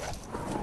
Yeah.